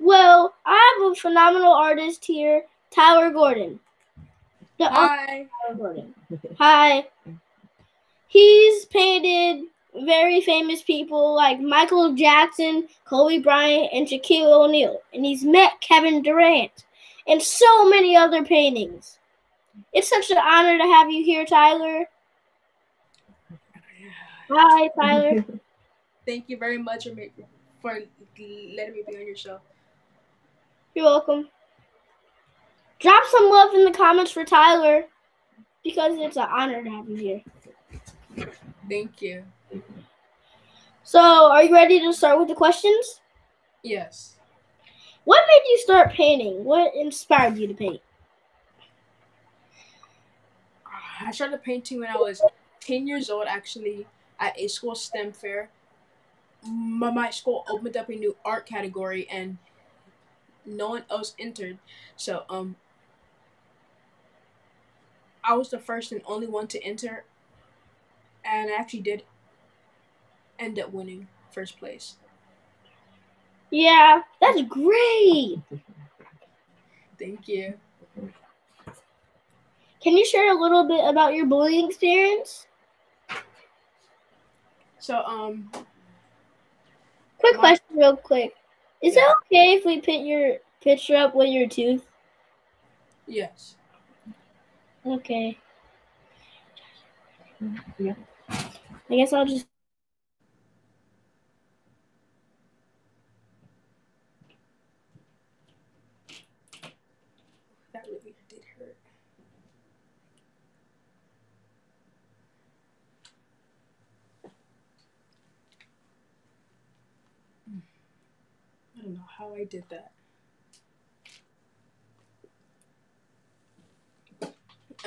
Well, I have a phenomenal artist here, Tyler Gordon. The Hi. Tyler Gordon. Hi. He's painted very famous people like Michael Jackson, Kobe Bryant, and Shaquille O'Neal. And he's met Kevin Durant and so many other paintings. It's such an honor to have you here, Tyler. Hi, Tyler. Thank you very much for letting me be on your show. You're welcome. Drop some love in the comments for Tyler because it's an honor to have you here. Thank you. So, are you ready to start with the questions? Yes. What made you start painting? What inspired you to paint? I started painting when I was 10 years old, actually, at a school STEM fair. My, my school opened up a new art category and no one else entered. So, um, I was the first and only one to enter, and I actually did end up winning first place. Yeah, that's great. Thank you. Can you share a little bit about your bullying experience? So, um, Quick My- question, real quick. Is Yeah. it okay if we put your picture up with your tooth? yes. Okay. Yeah. I guess I'll just. That really did hurt. I don't know how I did that.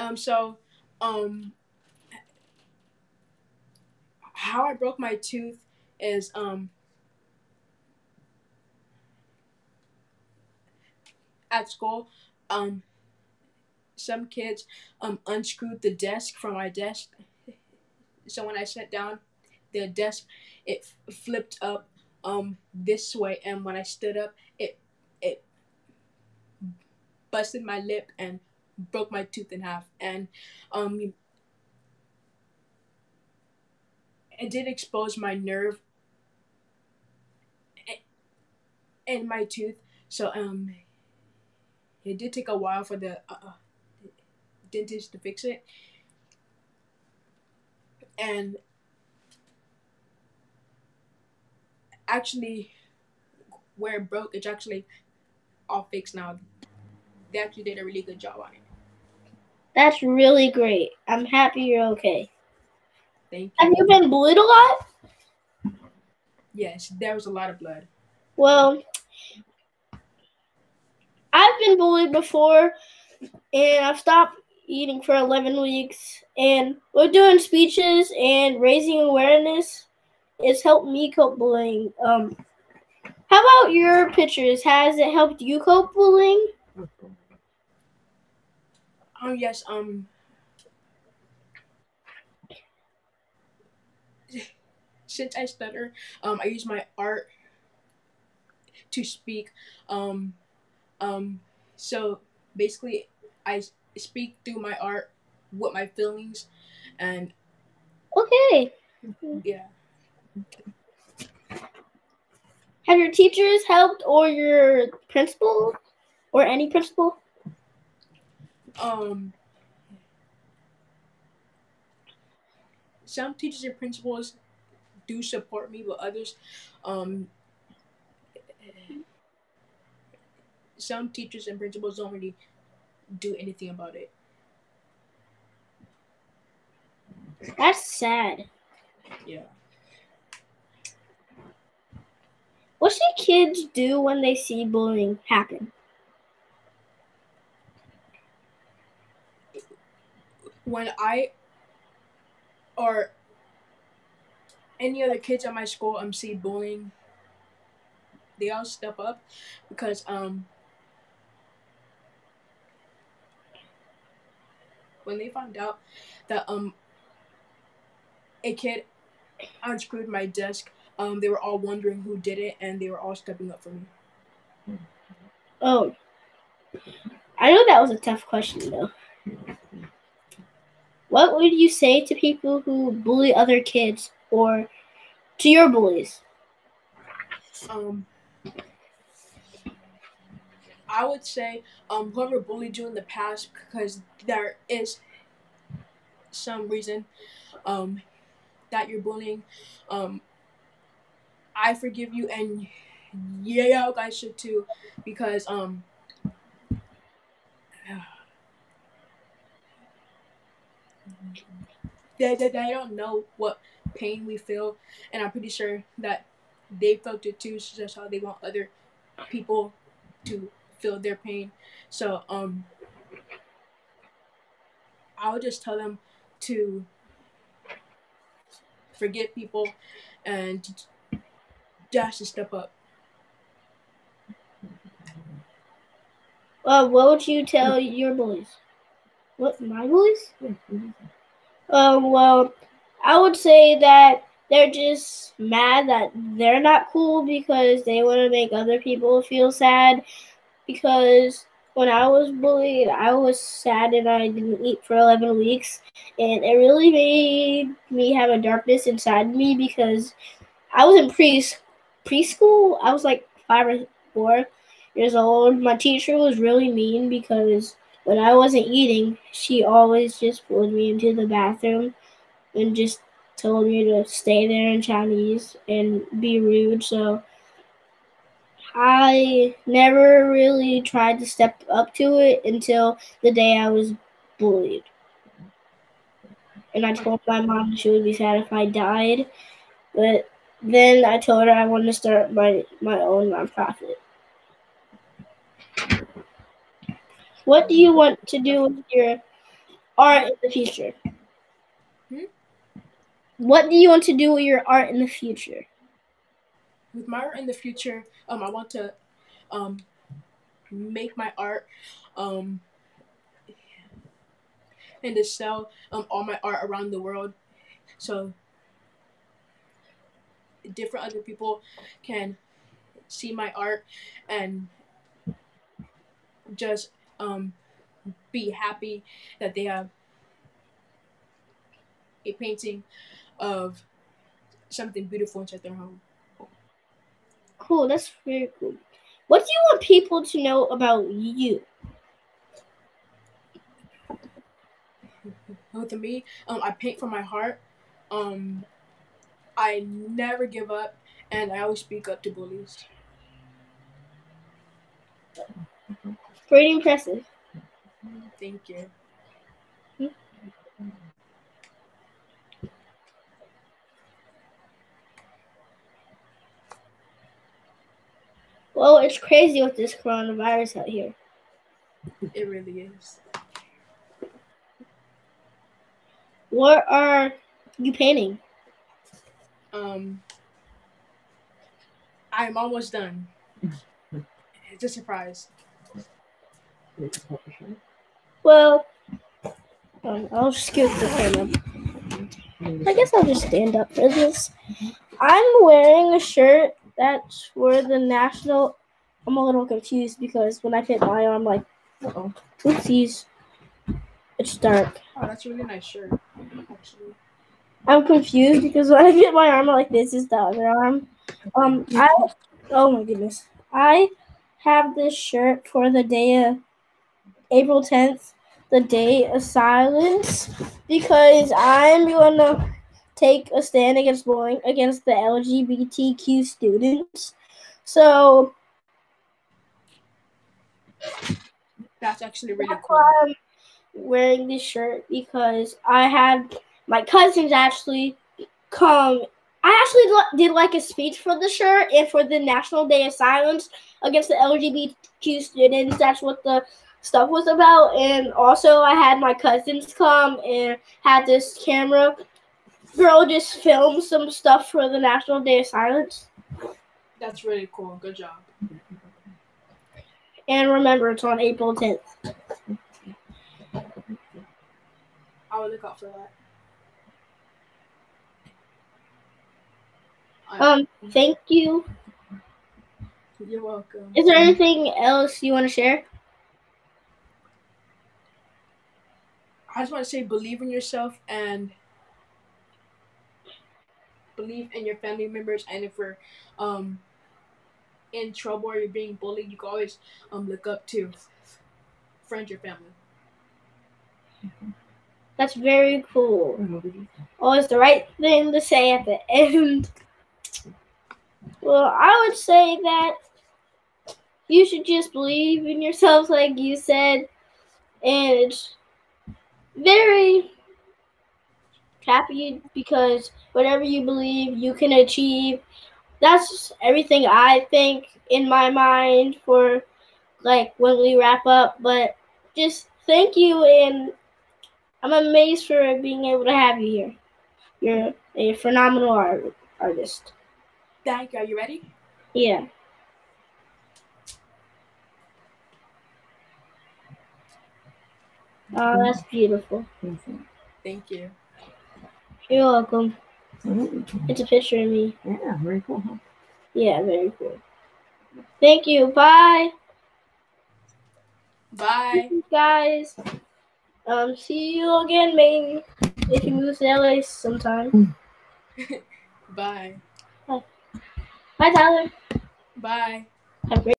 Um, so, um, how I broke my tooth is, um, at school, um, some kids um unscrewed the desk from my desk. So when I sat down, the desk it flipped up um this way, and when I stood up, it it busted my lip and broke my tooth in half, and um it did expose my nerve and my tooth. So um it did take a while for the uh, dentist to fix it. And actually, where it broke, it's actually all fixed now. They actually did a really good job on it. That's really great. I'm happy you're okay. Thank you. Have you. been bullied a lot? Yes, there was a lot of blood. Well, I've been bullied before, and I've stopped eating for 11 weeks. And we're doing speeches and raising awareness. It's helped me cope bullying. Um, how about your pictures? Has it helped you cope bullying? Um, yes, um, since I stutter, um, I use my art to speak. Um, um, so basically, I speak through my art with my feelings, and Okay. yeah, Have your teachers helped, or your principal, or any principal? Um, some teachers and principals do support me, but others, um, some teachers and principals don't really do anything about it. That's sad. Yeah. What should kids do when they see bullying happen? When I or any other kids at my school um see bullying, they all step up because um when they found out that um a kid unscrewed my desk, um they were all wondering who did it and they were all stepping up for me. Oh, I know that was a tough question though. What would you say to people who bully other kids or to your bullies? Um, I would say um, whoever bullied you in the past, because there is some reason um, that you're bullying. Um, I forgive you, and yeah, you guys should too, because um, they, they, they don't know what pain we feel, and I'm pretty sure that they felt it too. So that's how they want other people to feel their pain. So um, I would just tell them to forget people and just to step up. Uh, what would you tell your bullies? What my bullies? Um, well, I would say that they're just mad that they're not cool because they want to make other people feel sad. Because when I was bullied, I was sad and I didn't eat for 11 weeks. And it really made me have a darkness inside me because I was in pre- preschool. I was like five or four years old. My teacher was really mean because when I wasn't eating, she always just pulled me into the bathroom and just told me to stay there in Chinese and be rude. So I never really tried to step up to it until the day I was bullied. And I told my mom she would be sad if I died. But then I told her I wanted to start my, my own nonprofit. What do you want to do with your art in the future? Hmm? What do you want to do with your art in the future? With my art in the future, um, I want to um, make my art um, and to sell um, all my art around the world so different other people can see my art and just um, be happy that they have a painting of something beautiful inside their home. Cool, that's very cool. What do you want people to know about you? With me, um, I paint from my heart. Um, I never give up, and I always speak up to bullies. Pretty impressive. Thank you. Well, it's crazy with this coronavirus out here. It really is. What are you painting? Um, I'm almost done. It's a surprise. Well, um, I'll scoot the camera. I guess I'll just stand up for this. I'm wearing a shirt that's for the national. I'm a little confused because when I fit my arm, like, oh, oopsies, it's dark. Oh, that's a really nice shirt, actually. I'm confused because when I fit my arm like this is the other arm. Um, I oh my goodness, I have this shirt for the day of April 10th, the day of silence, because I'm gonna take a stand against bullying against the LGBTQ students. So That's actually really that's cool. I'm wearing this shirt because I had my cousins actually come. I actually did like a speech for the shirt and for the National Day of Silence against the LGBTQ students. That's what the stuff was about. And also, I had my cousins come and had this camera girl just film some stuff for the National Day of Silence. That's really cool. Good job. And remember, it's on April 10th. I will look out for that. Um, thank you. You're welcome. Is there anything else you want to share? I just want to say believe in yourself and believe in your family members and if you're um in trouble or you're being bullied you can always um look up to friends your family That's very cool. Always the right thing to say at the end. Well, I would say that you should just believe in yourself, like you said, and very happy because whatever you believe, you can achieve. That's everything I think in my mind for like when we wrap up. But just thank you, and I'm amazed for being able to have you here. You're a phenomenal art- artist. thank you are you ready Yeah. Oh, that's beautiful. thank you You're welcome. Yeah, It's a picture of me. Yeah, very cool. Huh? Yeah, very cool. Thank you. Bye, bye guys. Um, see you again, maybe if you move to LA sometime. bye Bye, Tyler. bye Have a great.